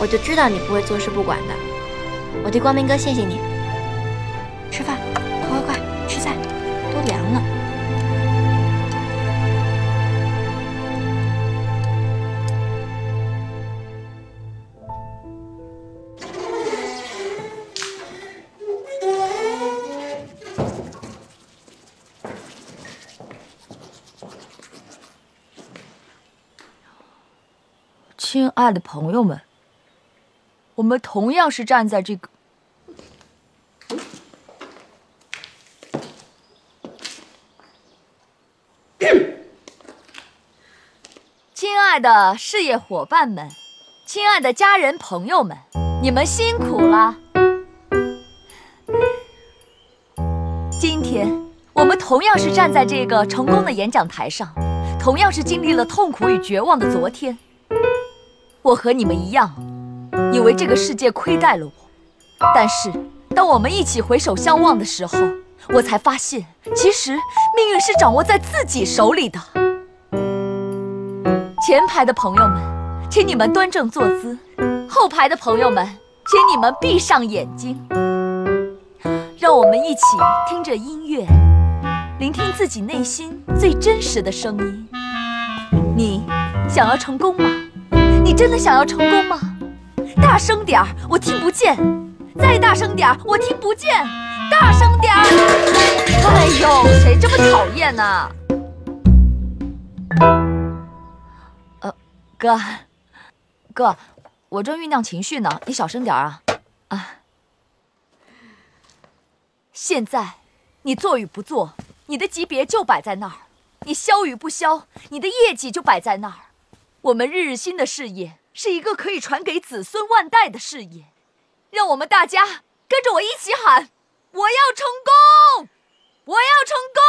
我就知道你不会坐视不管的。我替光明哥谢谢你。吃饭，快快快，吃菜，都凉了。亲爱的朋友们，我们同样是站在这个。亲爱的事业伙伴们，亲爱的家人朋友们，你们辛苦了。今天我们同样是站在这个成功的演讲台上，同样是经历了痛苦与绝望的昨天。我和你们一样，以为这个世界亏待了我，但是当我们一起回首相望的时候，我才发现，其实命运是掌握在自己手里的。前排的朋友们，请你们端正坐姿；后排的朋友们，请你们闭上眼睛。让我们一起听着音乐，聆听自己内心最真实的声音。你想要成功吗？你真的想要成功吗？大声点儿，我听不见；再大声点儿，我听不见；大声点儿！哎呦，谁这么讨厌呢？呃，哥，哥，我正酝酿情绪呢，你小声点儿啊！啊，现在你做与不做，你的级别就摆在那儿；你销与不销，你的业绩就摆在那儿。我们日日新的事业是一个可以传给子孙万代的事业让我们大家跟着我一起喊我要成功我要成功。